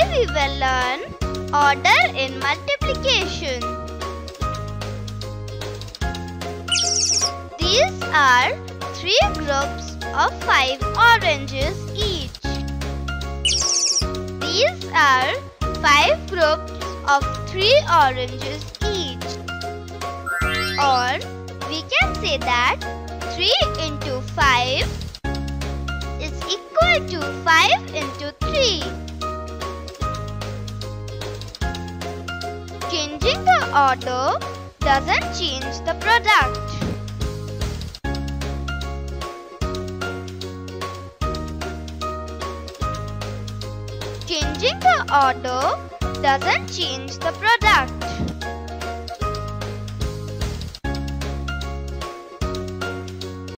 Today we will learn order in multiplication. These are three groups of five oranges each. These are five groups of three oranges each. Or we can say that 3 into 5 is equal to 5 into 3. Changing the order doesn't change the product. Changing the order doesn't change the product.